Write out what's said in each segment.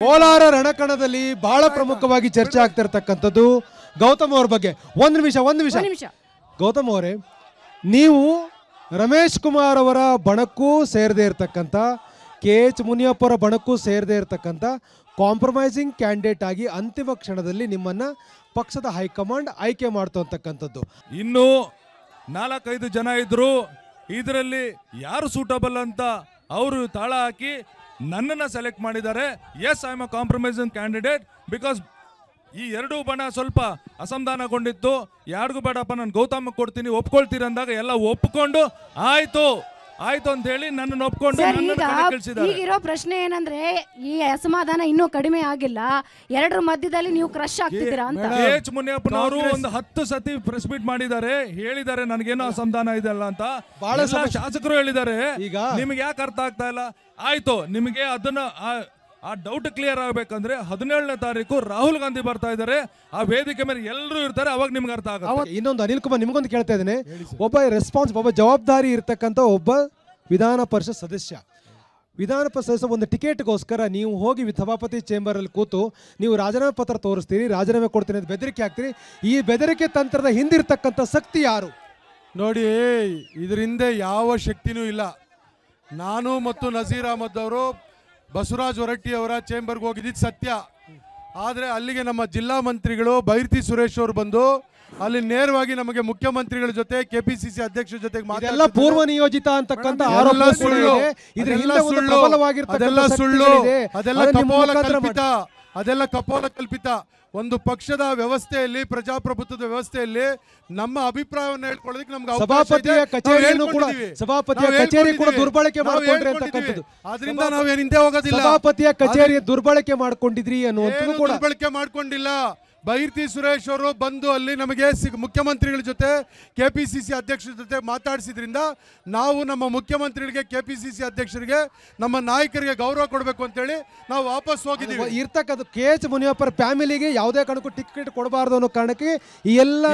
ಕೋಲಾರ ರಣಕಣದಲ್ಲಿ ಬಹಳ ಪ್ರಮುಖವಾಗಿ ಚರ್ಚೆ ಆಗ್ತಿರ್ತಕ್ಕಂಥದ್ದು ಗೌತಮ್ ಅವ್ರ ಬಗ್ಗೆ. ಒಂದು ನಿಮಿಷ ಒಂದು ನಿಮಿಷ. ಗೌತಮ್ ಅವರೇ ನೀವು ರಮೇಶ್ ಕುಮಾರ್ ಅವರ ಬಣಕ್ಕೂ ಸೇರದೇ ಇರತಕ್ಕಂಥ ಕೆ ಎಚ್ ಮುನಿಯಪ್ಪರ ಬಣಕ್ಕೂ ಸೇರದೇ ಇರತಕ್ಕಂಥ ಕಾಂಪ್ರಮೈಸಿಂಗ್ ಕ್ಯಾಂಡಿಡೇಟ್ ಆಗಿ ಅಂತಿಮ ಕ್ಷಣದಲ್ಲಿ ನಿಮ್ಮನ್ನ ಪಕ್ಷದ ಹೈಕಮಾಂಡ್ ಆಯ್ಕೆ ಮಾಡ್ತಕ್ಕಂಥದ್ದು ಇನ್ನು ನಾಲ್ಕೈದು ಜನ ಇದ್ರು. ಇದರಲ್ಲಿ ಯಾರು ಸೂಟಬಲ್ ಅಂತ ಅವರು ತಾಳ ಹಾಕಿ ನನ್ನನ್ನು ಸೆಲೆಕ್ಟ್ ಮಾಡಿದ್ದಾರೆ. Yes I am a compromising candidate because ಈ ಎರಡೂ ಬಣ ಸ್ವಲ್ಪ ಅಸಮಾಧಾನಗೊಂಡಿತ್ತು. ಯಾರಿಗೂ ಬೇಡಪ್ಪ, ನಾನು ಗೌತಮ್ ಕೊಡ್ತೀನಿ ಒಪ್ಕೊಳ್ತೀರಿ ಅಂದಾಗ ಎಲ್ಲ ಒಪ್ಕೊಂಡು ಆಯ್ತು. ಆಯ್ತು ಅಂತ ಹೇಳಿ ನನ್ನನ್ನು ಒಪ್ಕೊಂಡು ಸರ್ ನನ್ನನ್ನು ಈಗ ಈಗಿರೋ ಪ್ರಶ್ನೆ ಏನಂದ್ರೆ ಈ ಅಸಮಾಧಾನ ಇನ್ನೂ ಕಡಿಮೆ ಆಗಿಲ್ಲ. ಎರಡರ ಮಧ್ಯದಲ್ಲಿ ನೀವು ಕ್ರಶ್ ಆಗ್ತಿದ್ದೀರಾ ಅಂತ. ಎಚ್ ಮುನಿಯಪ್ಪನವರು ಒಂದು ಹತ್ತು ಸತಿ ಪ್ರೆಸ್ ಮೀಟ್ ಮಾಡಿದ್ದಾರೆ. ಹೇಳಿದ್ದಾರೆ ನನಗೇನೋ ಅಸಮಾಧಾನ ಇದೆ ಅಲ್ಲ ಅಂತ. ಬಹಳ ಶಾಸಕರು ಹೇಳಿದ್ದಾರೆ. ಈಗ ನಿಮಗೆ ಯಾಕೆ ಅರ್ಥ ಆಗ್ತಾ ಇಲ್ಲ? ಆಯ್ತು ನಿಮಗೆ ಅದನ್ನ ಆ- ಆ ಡೌಟ್ ಕ್ಲಿಯರ್ ಆಗಬೇಕಂದ್ರೆ ಹದಿನೇಳನೇ ತಾರೀಕು ರಾಹುಲ್ ಗಾಂಧಿ ಬರ್ತಾ ಇದ್ದಾರೆ. ಆ ವೇದಿಕೆ ಮೇಲೆ ಎಲ್ಲರೂ ಇರ್ತಾರೆ ಅವಾಗ ನಿಮ್ಗೆ ಅರ್ಥ ಆಗುತ್ತೆ. ಇನ್ನೊಂದು ಅನಿಲ್ ಕುಮಾರ್ ನಿಮ್ಗೊಂದು ಕೇಳ್ತಾ ಇದ್ದೇನೆ. ಒಬ್ಬ ರೆಸ್ಪಾನ್ಸ್ ಒಬ್ಬ ಜವಾಬ್ದಾರಿ ಇರ್ತಕ್ಕಂಥ ಒಬ್ಬ ವಿಧಾನ ಪರಿಷತ್ ಸದಸ್ಯ. ವಿಧಾನ ಪರಿಷತ್ ಸದಸ್ಯ ಒಂದು ಟಿಕೆಟ್ಗೋಸ್ಕರ ನೀವು ಹೋಗಿ ಸಭಾಪತಿ ಚೇಂಬರಲ್ಲಿ ಕೂತು ನೀವು ರಾಜೀನಾಮೆ ಪತ್ರ ತೋರಿಸ್ತೀರಿ ರಾಜೀನಾಮೆ ಕೊಡ್ತೀನಿ ಅಂತ ಬೆದರಿಕೆ ಹಾಕ್ತೀರಿ. ಈ ಬೆದರಿಕೆ ತಂತ್ರದ ಹಿಂದಿರ್ತಕ್ಕಂಥ ಶಕ್ತಿ ಯಾರು? ನೋಡಿ ಇದರಿಂದ ಯಾವ ಶಕ್ತಿನೂ ಇಲ್ಲ. ನಾನು ಮತ್ತು ನಜೀರ್ ಅಹಮದ್ ಅವರು ಬಸವರಾಜ್ ಹೊರಟ್ಟಿಯವರ ಚೇಂಬರ್ಗೆ ಹೋಗಿದ್ದಿದ್ದು ಸತ್ಯ. ಆದರೆ ಅಲ್ಲಿಗೆ ನಮ್ಮ ಜಿಲ್ಲಾ ಮಂತ್ರಿಗಳು ಬೈರ್ತಿ ಸುರೇಶ್ ಅವರು ಬಂದು ಅಲ್ಲಿ ನೇರವಾಗಿ ನಮಗೆ ಮುಖ್ಯಮಂತ್ರಿಗಳ ಜೊತೆ ಕೆಪಿಸಿಸಿ ಅಧ್ಯಕ್ಷರ ಜೊತೆಗೆ. ಪೂರ್ವ ನಿಯೋಜಿತ ಅಂತಕ್ಕಂಥ ಸುಳ್ಳು. ಅದೆಲ್ಲ ಸುಳ್ಳು. ಅದೆಲ್ಲ ಸುಳ್ಳು. ಅದೆಲ್ಲ ಕಪೋಲ ಕಲ್ಪಿತ ಅದೆಲ್ಲ ಕಪೋಲ ಕಲ್ಪಿತ ಒಂದು ಪಕ್ಷದ ವ್ಯವಸ್ಥೆಯಲ್ಲಿ ಪ್ರಜಾಪ್ರಭುತ್ವದ ವ್ಯವಸ್ಥೆಯಲ್ಲಿ ನಮ್ಮ ಅಭಿಪ್ರಾಯವನ್ನು ಹೇಳ್ಕೊಳ್ಳೋದಕ್ಕೆ ನಮ್ಗೆ ಸಭಾಪತಿಯ. ಕಚೇರಿಯನ್ನು ಕೂಡ- ಸಭಾಪತಿಯ ಕಚೇರಿ ಕೂಡ. ದುರ್ಬಳಕೆ ಮಾಡಿಕೊಂಡ್ರಿ. ಅಂತಕ್ಕಂಥದ್ದು. ಅದರಿಂದ ನಾವೇನು ಹಿಂದೆ ಹೋಗೋದಿಲ್ಲ ಸಭಾಪತಿಯ ಕಚೇರಿ ದುರ್ಬಳಕೆ ಮಾಡ್ಕೊಂಡಿದ್ರಿ ಅನ್ನುವಂಥದ್ದು ಕೂಡ ದುರ್ಬಳಕೆ ಮಾಡ್ಕೊಂಡಿಲ್ಲ ಬೈರ್ತಿ ಸುರೇಶ್ ಅವರು ಬಂದು ಅಲ್ಲಿ ನಮಗೆ ಸಿ ಮುಖ್ಯಮಂತ್ರಿಗಳ ಜೊತೆ ಕೆ ಪಿ ಸಿ ಸಿ ಅಧ್ಯಕ್ಷರ ಜೊತೆ ಮಾತಾಡಿಸಿದ್ರಿಂದ ನಾವು ನಮ್ಮ ಮುಖ್ಯಮಂತ್ರಿಗಳಿಗೆ ಕೆ ಪಿ ಸಿ ಸಿ ಅಧ್ಯಕ್ಷರಿಗೆ ನಮ್ಮ ನಾಯಕರಿಗೆ ಗೌರವ ಕೊಡಬೇಕು ಅಂತೇಳಿ ನಾವು ವಾಪಸ್ ಹೋಗಿದ್ದೀವಿ. ಇರ್ತಕ್ಕಂಥ ಕೆ ಎಚ್ ಮುನಿಯಪ್ಪರ ಫ್ಯಾಮಿಲಿಗೆ ಯಾವುದೇ ಕಾರಣಕ್ಕೂ ಟಿಕೆಟ್ ಕೊಡಬಾರ್ದು ಅನ್ನೋ ಕಾರಣಕ್ಕೆ ಈ ಎಲ್ಲ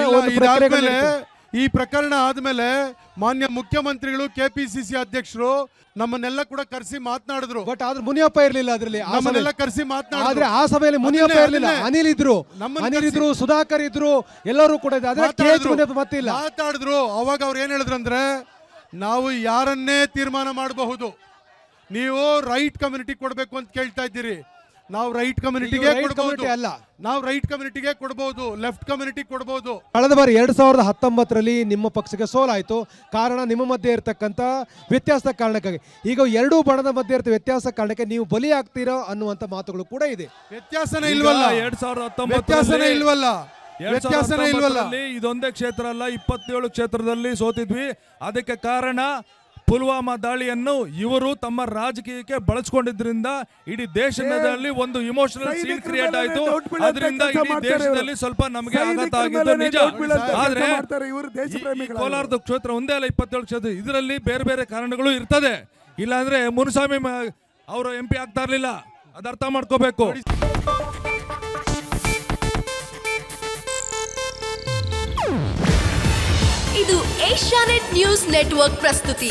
ಈ ಪ್ರಕರಣ ಆದ್ಮೇಲೆ ಮಾನ್ಯ ಮುಖ್ಯಮಂತ್ರಿಗಳು ಕೆಪಿಸಿಸಿ ಅಧ್ಯಕ್ಷರು ನಮ್ಮನ್ನೆಲ್ಲ ಕೂಡ ಕರೆಸಿ ಮಾತನಾಡಿದ್ರು. ಬಟ್ ಆದ್ರೆ ಮುನಿಯಪ್ಪ ಇರ್ಲಿಲ್ಲ ಅದ್ರಲ್ಲಿ ನಮ್ಮನ್ನೆಲ್ಲ ಕರ್ಸಿ ಕರೆಸಿ ಆದ್ರೆ ಆ ಸಭೆಯಲ್ಲಿ ಮುನಿಯಪ್ಪ ಇರಲಿಲ್ಲ. ಅನಿಲ್ ಇದ್ರು. ಅನಿಲ್ ಇದ್ರು ಸುಧಾಕರ್ ಇದ್ರು ಎಲ್ಲರೂ ಕೂಡ. ಮತ್ತೆ ಇಲ್ಲ ಮಾತಾಡಿದ್ರು. ಅವಾಗ ಅವ್ರು ಏನ್ ಹೇಳಿದ್ರು ಅಂದ್ರೆ ನಾವು ಯಾರನ್ನೇ ತೀರ್ಮಾನ ಮಾಡಬಹುದು ನೀವು ರೈಟ್ ಕಮ್ಯುನಿಟಿ ಕೊಡಬೇಕು ಅಂತ ಕೇಳ್ತಾ ಇದ್ದೀರಿ. ನಾವು ರೈಟ್ ಕಮ್ಯುನಿಟಿಗೆ ಕೊಡಬಹುದು ಅಲ್ಲ. ನಾವು ರೈಟ್ ಕಮ್ಯುನಿಟಿಗೆ ಕೊಡಬಹುದು ಲೆಫ್ಟ್ ಕಮ್ಯುನಿಟಿ ಕೊಡಬಹುದು ಕಳೆದ ಬಾರಿ ಎರಡ್ ಸಾವಿರದ ಹತ್ತೊಂಬತ್ತರಲ್ಲಿ ನಿಮ್ಮ ಪಕ್ಷಕ್ಕೆ ಸೋಲಾಯಿತು ಕಾರಣ ನಿಮ್ಮ ಮಧ್ಯೆ ಇರತಕ್ಕಂತ ವ್ಯತ್ಯಾಸದ ಕಾರಣಕ್ಕಾಗಿ. ಈಗ ಎರಡೂ ಬಣದ ಮಧ್ಯೆ ಇರ್ತ ವ್ಯತ್ಯಾಸ ಕಾರಣಕ್ಕೆ ನೀವು ಬಲಿ ಆಗ್ತೀರೋ ಅನ್ನುವಂತ ಮಾತುಗಳು ಕೂಡ ಇದೆ. ವ್ಯತ್ಯಾಸನೇ ಇಲ್ವಲ್ಲ? ಎರಡ್ ಸಾವಿರದ ವ್ಯತ್ಯಾಸನೇ ಹತ್ತೊಂಬತ್ತರಲ್ಲಿ ಇಲ್ವಲ್ಲ ವ್ಯತ್ಯಾಸನೇ ಇಲ್ವಲ್ಲ? ಇದೊಂದೇ ಕ್ಷೇತ್ರ ಅಲ್ಲ ಇಪ್ಪತ್ತೇಳು ಕ್ಷೇತ್ರದಲ್ಲಿ ಸೋತಿದ್ವಿ. ಅದಕ್ಕೆ ಕಾರಣ ಪುಲ್ವಾಮಾ ದಾಳಿಯನ್ನು ಇವರು ತಮ್ಮ ರಾಜಕೀಯಕ್ಕೆ ಬಳಸ್ಕೊಂಡಿದ್ರಿಂದ ಇಡೀ ದೇಶದಲ್ಲಿ ಒಂದು ಇಮೋಷನಲ್ ಸೀನ್ ಕ್ರಿಯೇಟ್ ಆಯಿತು. ಅದರಿಂದ ಇಡೀ ದೇಶದಲ್ಲಿ ಸ್ವಲ್ಪ ನಮಗೆ ಆಘಾತ ಆಗಿದ್ದು ನಿಜ. ಆದ್ರೆ ಕೋಲಾರದ ಕ್ಷೇತ್ರ ಒಂದೇ ಅಲ್ಲ ಇಪ್ಪತ್ತೇಳು ಕ್ಷೇತ್ರ. ಇದರಲ್ಲಿ ಬೇರೆ ಬೇರೆ ಕಾರಣಗಳು ಇರ್ತದೆ. ಇಲ್ಲಾಂದ್ರೆ ಮುನುಸ್ವಾಮಿ ಅವರು ಎಂ ಪಿ ಆಗ್ತಾ ಇರ್ಲಿಲ್ಲ. ಅದರ್ಥ ಅರ್ಥ ಮಾಡ್ಕೋಬೇಕು. ಇದು ಏಷ್ಯಾನೆಟ್ ನ್ಯೂಸ್ ನೆಟ್ವರ್ಕ್ ಪ್ರಸ್ತುತಿ.